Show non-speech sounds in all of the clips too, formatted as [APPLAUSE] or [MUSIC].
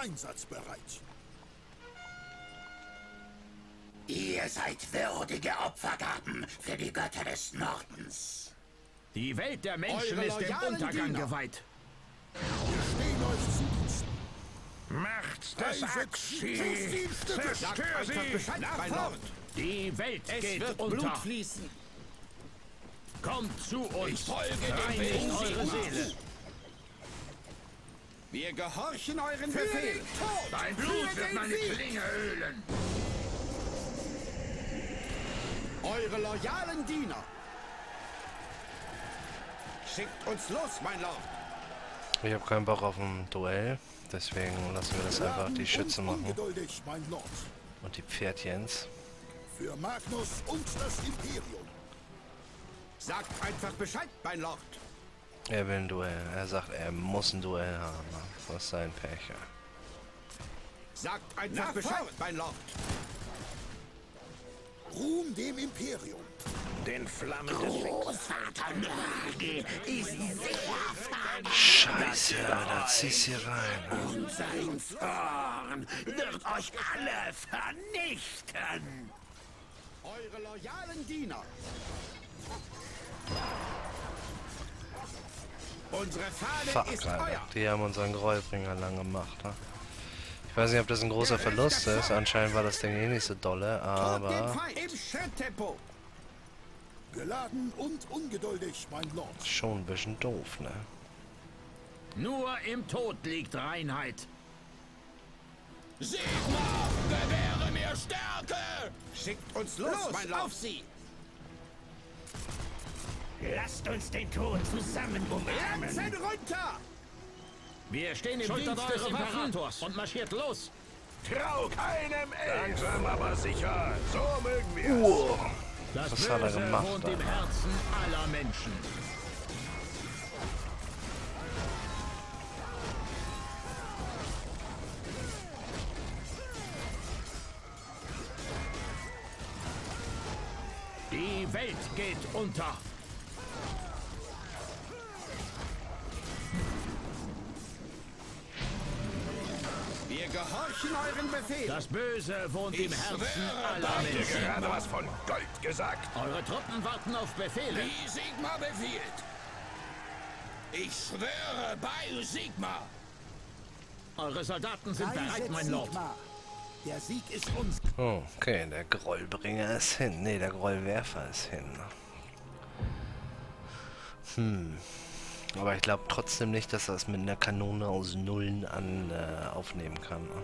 einsatzbereit. Ihr seid würdige Opfergaben für die Götter des Nordens. Die Welt der Menschen Eure ist dem Untergang Diener. geweiht. Wir stehen euch zu Diensten. Macht des Isaac, Axi! Zerstör sie! Bescheid, Nach mein fort! Die Welt Es geht wird unter. Blut fließen. Kommt zu uns! Ich folge dem Willen eure. Seele! Wir gehorchen euren Befehlen. Dein Blut wird meine Klinge ölen! Eure loyalen Diener. Schickt uns los, mein Lord. Ich habe keinen Bock auf ein Duell, deswegen lassen wir das einfach die Schützen machen und die Pferdchens. Für Magnus und das Imperium. Sagt einfach Bescheid, mein Lord. Er will ein Duell. Er sagt, er muss ein Duell haben. Was ist sein Pech? Sagt einfach Bescheid, mein Lord. Ruhm dem Imperium. Den Flammen des Großvater Nagi ist sehr. Scheiße, da ziehst du rein. Und sein Zorn wird euch alle vernichten. Eure loyalen Diener. Fuck, ist Alter. euer. Die haben unseren Gräuelbringer lang gemacht. Ne? Ich weiß nicht, ob das ein großer Verlust ist. Anscheinend war das Ding eh nicht so dolle, aber. Geladen und ungeduldig, mein Lord. schon ein bisschen doof, ne? Nur im Tod liegt Reinheit. Sigmar, gewähre mir Stärke! Schickt uns los, mein Lord. auf sie! Lasst uns den Tod zusammen umarmen. Lanzen runter! Wir stehen im Schultert Dienst des. Imperators und marschiert los. Trau keinem Elf. Langsam aber sicher. So mögen wir Das Was hat er gemacht, wohnt im? Herzen aller Menschen. Die Welt geht unter. Gehorchen euren Befehlen. Das Böse wohnt im Herzen aller Habt ihr Menschen. gerade was von Gold gesagt? Eure Truppen warten auf Befehle. Wie Sigmar befiehlt. Ich schwöre bei Sigmar. Eure Soldaten sind bereit, mein Lord. Der Sieg ist uns. Oh, okay, der Grollbringer ist hin. Ne, der Grollwerfer ist hin. Hm. Aber ich glaube trotzdem nicht, dass er es mit einer Kanone aus Nullen an äh, aufnehmen kann. Ne?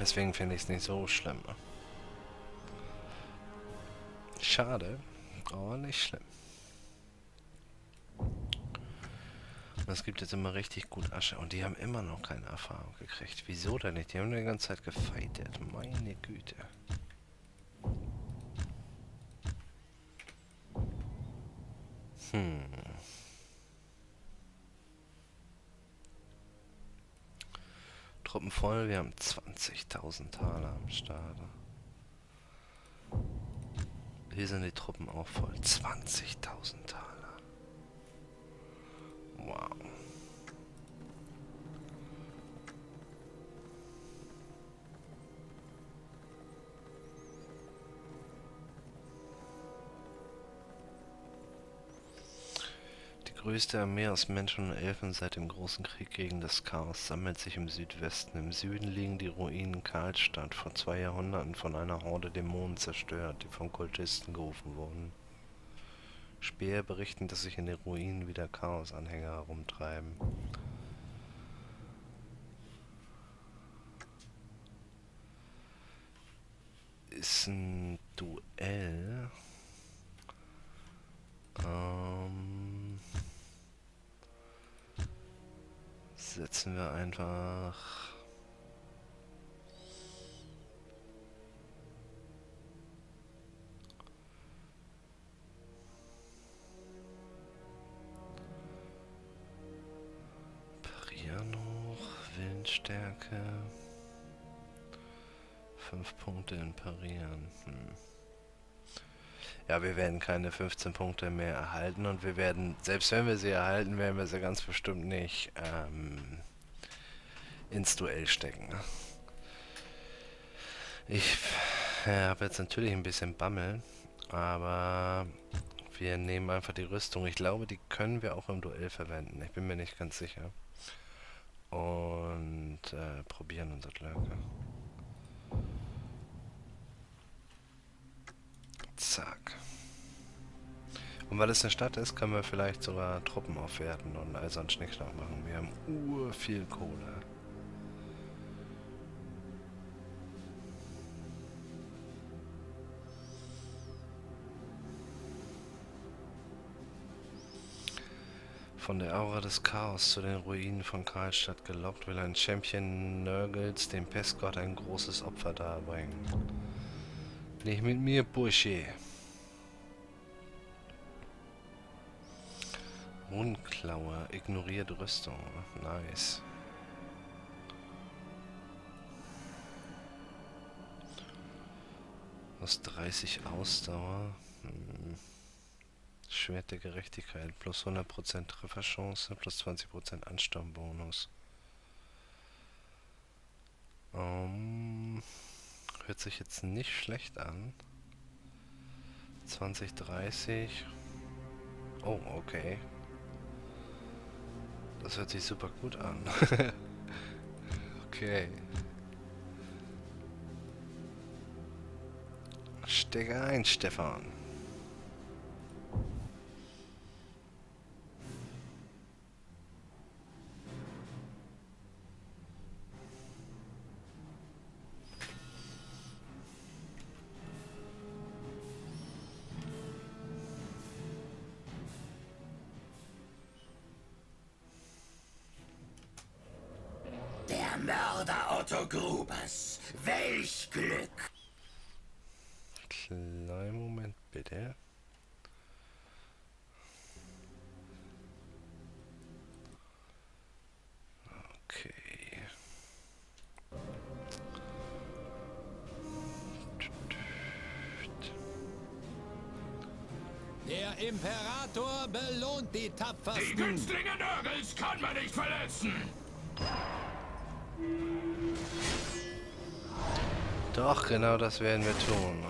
Deswegen finde ich es nicht so schlimm. Ne? Schade, aber nicht schlimm. Es gibt jetzt immer richtig gut Asche und die haben immer noch keine Erfahrung gekriegt. Wieso denn nicht? Die haben die ganze Zeit gefeitet. Meine Güte. Hm. Truppen voll, wir haben 20.000 Taler am Start. Hier sind die Truppen auch voll. 20.000 Taler. Wow. Größte Armee aus Menschen und Elfen seit dem großen Krieg gegen das Chaos sammelt sich im Südwesten. Im Süden liegen die Ruinen Karlstadt, vor zwei Jahrhunderten von einer Horde Dämonen zerstört, die von Kultisten gerufen wurden. Späher berichten, dass sich in den Ruinen wieder Chaos-Anhänger herumtreiben. Ist ein Duell. Ähm, setzen wir einfach. Parieren hoch, Willensstärke. Fünf Punkte in Parieren. Hm. Ja, wir werden keine 15 Punkte mehr erhalten und wir werden, selbst wenn wir sie erhalten, werden wir sie ganz bestimmt nicht ähm, ins Duell stecken. Ne? Ich habe jetzt natürlich ein bisschen Bammel, aber wir nehmen einfach die Rüstung. Ich glaube, die können wir auch im Duell verwenden. Ich bin mir nicht ganz sicher. Und äh, probieren unser Glück. Zack. Und weil es eine Stadt ist, können wir vielleicht sogar Truppen aufwerten und all so einen Schnickschnack machen. Wir haben ur viel Kohle. Von der Aura des Chaos zu den Ruinen von Karlstadt gelockt, will ein Champion Nurgles dem Pestgott ein großes Opfer darbringen. Nicht mit mir, Bursche. Rundklaue, ignoriert Rüstung. Nice. Aus 30 Ausdauer. Hm. Schwert der Gerechtigkeit. Plus 100% Trefferchance, plus 20% Ansturmbonus. Um, ähm, hört sich jetzt nicht schlecht an. 20, 30. Oh, okay. Das hört sich super gut an. [LAUGHS] okay. Stecke ein, Stefan. Grubers. Welch Glück! Kleinen Moment bitte. Okay. Der Imperator belohnt die Tapfersten. Die Günstlinge Nörgels kann man nicht verletzen. Doch, genau das werden wir tun.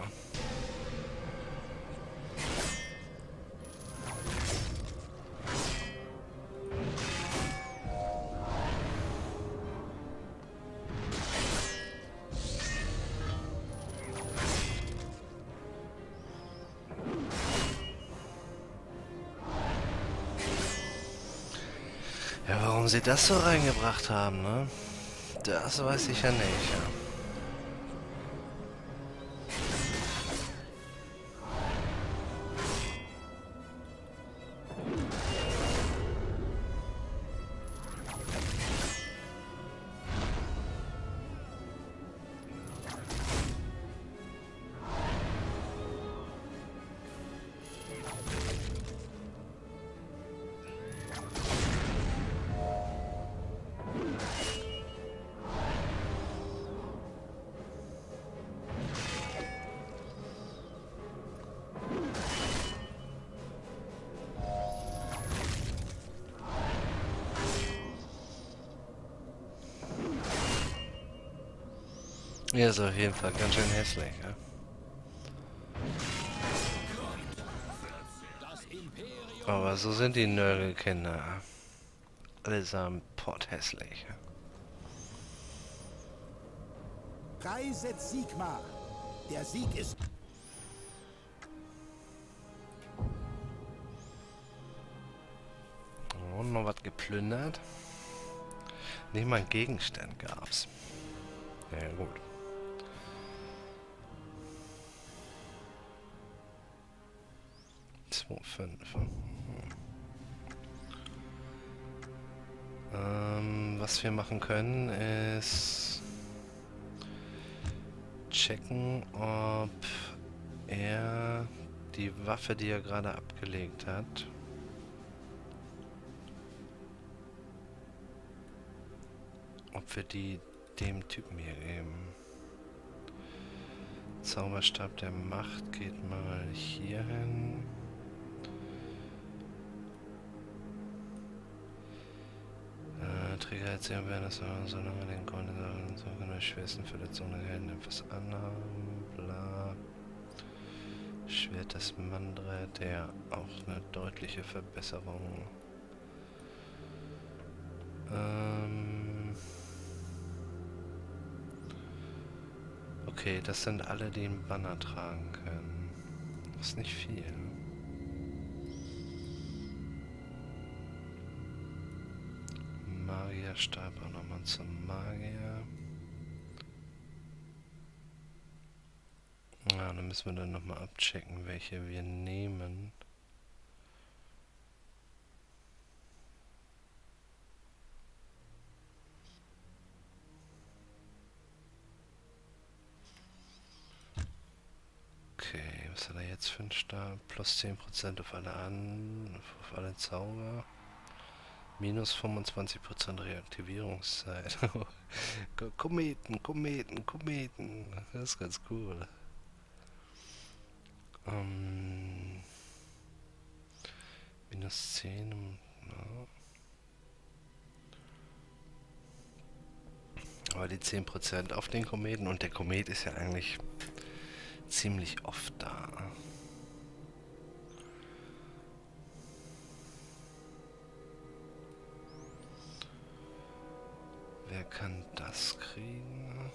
Ja, warum sie das so reingebracht haben, ne? Das weiß ich ja nicht. Ja. Ja, ist auf jeden Fall ganz schön hässlich, ja. Aber so sind die Nörgelkinder. Allesamt potthässlich. Preiset Sigmar. Der Sieg ist... Und noch was geplündert. Nicht mal einen Gegenstand gab's. Ja gut. 2, 5. Ähm, was wir machen können ist checken, ob er die Waffe, die er gerade abgelegt hat, ob wir die dem Typen hier geben. Zauberstab der Macht geht mal hier hin. Schwierigkeit sehen werden, dass wir solange den Grund der schwersten Verletzungen erhalten etwas anhaben, bla. Schwert des Mandre, der auch eine deutliche Verbesserung. Ähm okay, das sind alle, die einen Banner tragen können. Das ist nicht viel. Magierstab auch nochmal zum Magier. Ja, dann müssen wir dann nochmal abchecken, welche wir nehmen. Okay, was hat er jetzt für einen Stab? Plus 10% auf alle an, auf alle Zauber. Minus 25% Reaktivierungszeit. [LAUGHS] Kometen, Kometen, Kometen. Das ist ganz cool. Ähm, minus 10. Ja. Aber die 10% auf den Kometen und der Komet ist ja eigentlich ziemlich oft da. Kann das kriegen?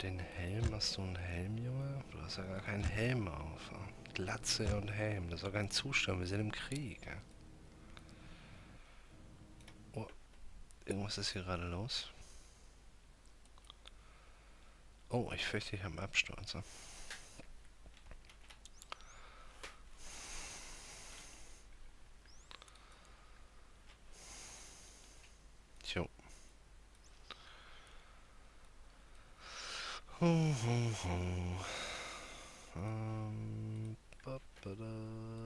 Den Helm, hast du einen Helm, Junge? Du hast ja gar keinen Helm auf. Glatze und Helm, das ist doch kein Zustand, wir sind im Krieg. Oh, irgendwas ist hier gerade los. Oh, ich fürchte, ich habe einen Absturz. Jo. Ho, ho, ho. Um, da.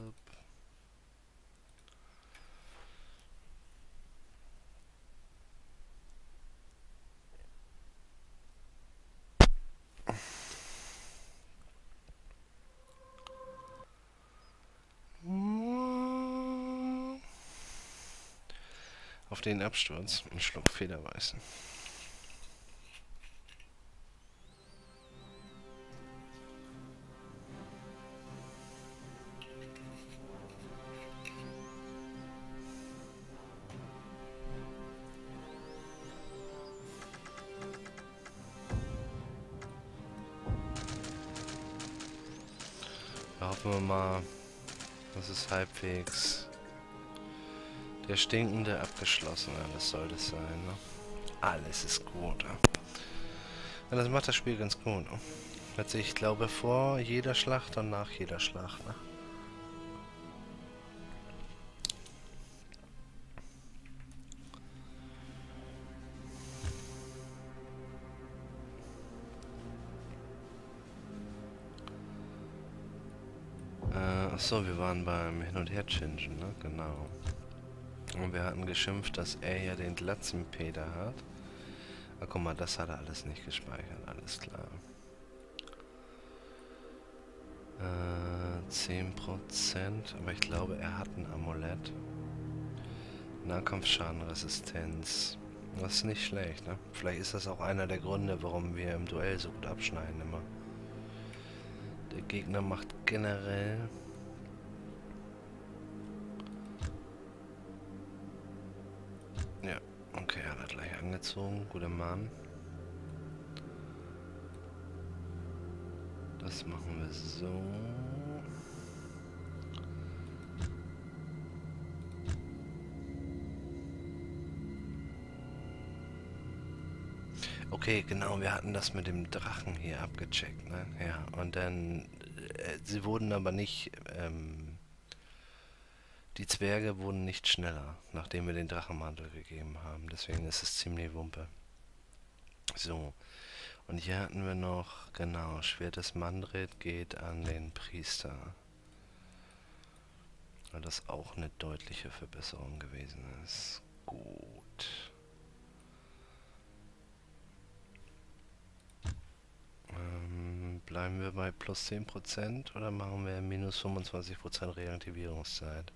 Auf den Absturz, ein Schluck Federweißen. Hoffen wir mal, das ist halbwegs der stinkende abgeschlossen. Das soll das sein, ne? Alles ist gut, ja. ja das macht das Spiel ganz gut, ne? Ich glaube vor jeder Schlacht und nach jeder Schlacht, ne? Äh, wir waren beim Hin- und Her-Chingen, ne? Genau. Und wir hatten geschimpft, dass er ja den Glatzenpeter hat. Ah, guck mal, das hat er alles nicht gespeichert, alles klar. Äh, 10%, aber ich glaube, er hat ein Amulett. Nahkampfschadenresistenz. Das ist nicht schlecht, ne? Vielleicht ist das auch einer der Gründe, warum wir im Duell so gut abschneiden immer. Der Gegner macht generell angezogen. Guter Mann. Das machen wir so. Okay, genau, wir hatten das mit dem Drachen hier abgecheckt, ne? Ja, und dann, äh, sie wurden aber nicht, ähm, die Zwerge wurden nicht schneller, nachdem wir den Drachenmantel gegeben haben. Deswegen ist es ziemlich wumpe. So, und hier hatten wir noch, genau, Schwert des Mandred geht an den Priester. Weil das auch eine deutliche Verbesserung gewesen ist. Gut. Ähm, Bleiben wir bei plus 10% oder machen wir minus 25% Reaktivierungszeit?